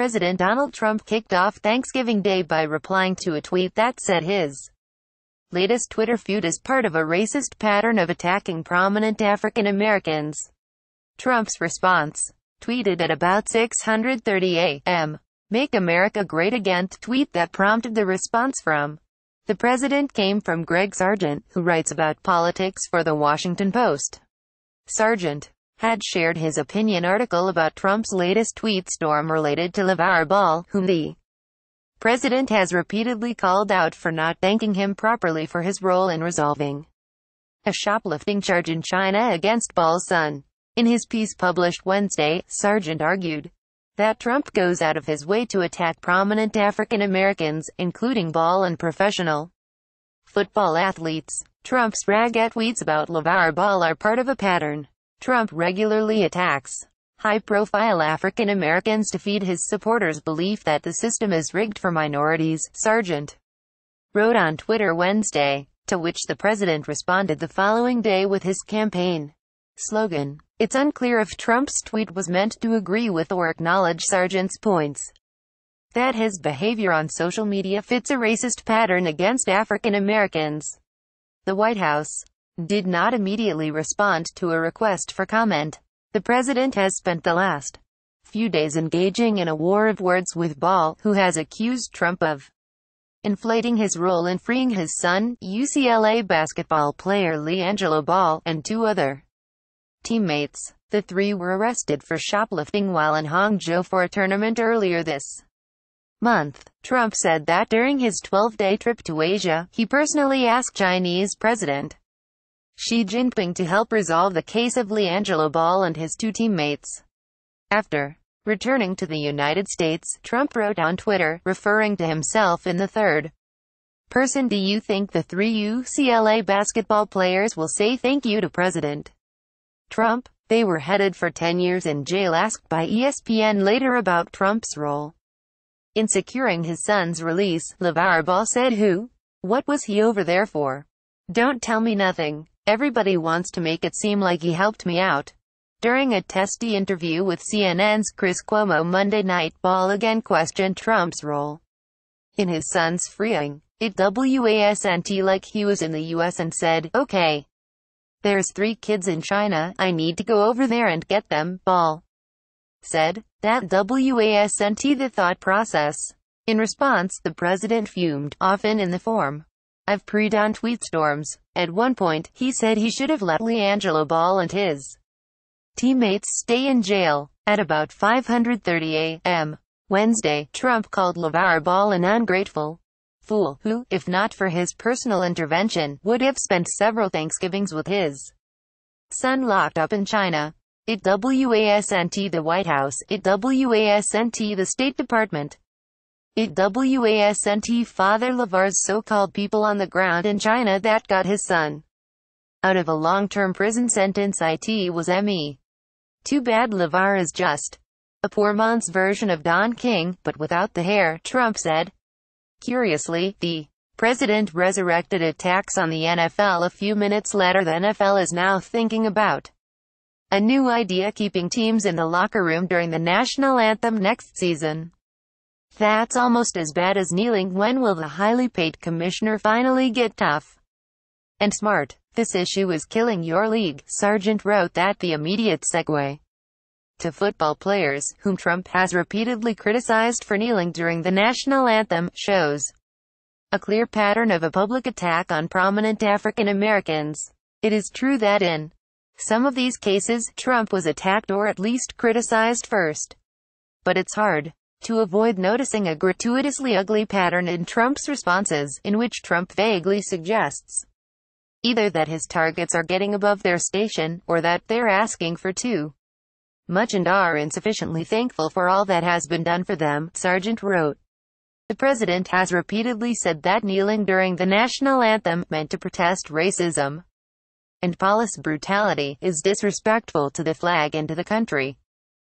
President Donald Trump kicked off Thanksgiving Day by replying to a tweet that said his latest Twitter feud is part of a racist pattern of attacking prominent African Americans. Trump's response, tweeted at about 6:30 a.m. Make America Great Again tweet that prompted the response from the president came from Greg Sargent, who writes about politics for the Washington Post. Sargent had shared his opinion article about Trump's latest tweet storm related to LaVar Ball, whom the president has repeatedly called out for not thanking him properly for his role in resolving a shoplifting charge in China against Ball's son. In his piece published Wednesday, Sargent argued that Trump goes out of his way to attack prominent African Americans, including Ball and professional football athletes. Trump's rag tweets about LaVar Ball are part of a pattern. Trump regularly attacks high-profile African Americans to feed his supporters belief that the system is rigged for minorities, Sargent wrote on Twitter Wednesday, to which the president responded the following day with his campaign slogan. It's unclear if Trump's tweet was meant to agree with or acknowledge Sargent's points that his behavior on social media fits a racist pattern against African Americans. The White House did not immediately respond to a request for comment. The president has spent the last few days engaging in a war of words with Ball, who has accused Trump of inflating his role in freeing his son, UCLA basketball player LiAngelo Ball, and two other teammates. The three were arrested for shoplifting while in Hangzhou for a tournament earlier this month. Trump said that during his 12-day trip to Asia, he personally asked Chinese President Xi Jinping to help resolve the case of LiAngelo Ball and his two teammates. After returning to the United States, Trump wrote on Twitter, referring to himself in the third person do you think the three UCLA basketball players will say thank you to President Trump? They were headed for 10 years in jail asked by ESPN later about Trump's role in securing his son's release, LaVar Ball said who? What was he over there for? Don't tell me nothing. Everybody wants to make it seem like he helped me out. During a testy interview with CNN's Chris Cuomo Monday night, Ball again questioned Trump's role in his son's freeing. It wasn't like he was in the US and said, okay. There's three kids in China, I need to go over there and get them, Ball said. That wasn't the thought process. In response, the president fumed, often in the form I've pre-done tweet storms. At one point, he said he should have let LiAngelo Ball and his teammates stay in jail. At about 5.30 a.m. Wednesday, Trump called LaVar Ball an ungrateful fool, who, if not for his personal intervention, would have spent several Thanksgivings with his son locked up in China. It wasn't the White House, it wasn't the State Department. It wasn't Father LaVar's so-called people on the ground in China that got his son out of a long-term prison sentence it was me. Too bad LaVar is just a poor man's version of Don King, but without the hair, Trump said. Curiously, the president resurrected attacks on the NFL a few minutes later the NFL is now thinking about a new idea keeping teams in the locker room during the national anthem next season. That's almost as bad as kneeling. When will the highly paid commissioner finally get tough and smart? This issue is killing your league. Sargent wrote that the immediate segue to football players, whom Trump has repeatedly criticized for kneeling during the national anthem, shows a clear pattern of a public attack on prominent African Americans. It is true that in some of these cases, Trump was attacked or at least criticized first. But it's hard to avoid noticing a gratuitously ugly pattern in Trump's responses, in which Trump vaguely suggests either that his targets are getting above their station, or that they're asking for too much and are insufficiently thankful for all that has been done for them, Sargent wrote. The president has repeatedly said that kneeling during the national anthem, meant to protest racism and police brutality, is disrespectful to the flag and to the country.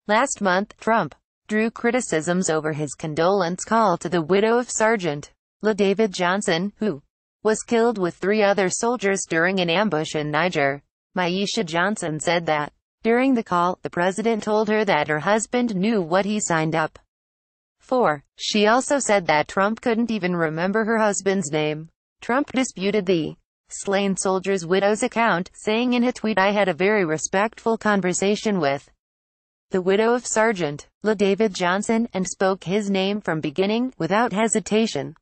Last month, Trump drew criticisms over his condolence call to the widow of Sergeant La David Johnson, who was killed with three other soldiers during an ambush in Niger. Myesha Johnson said that, during the call, the president told her that her husband knew what he signed up for. She also said that Trump couldn't even remember her husband's name. Trump disputed the slain soldier's widow's account, saying in a tweet I had a very respectful conversation with the widow of Sergeant La David Johnson, and spoke his name from beginning, without hesitation.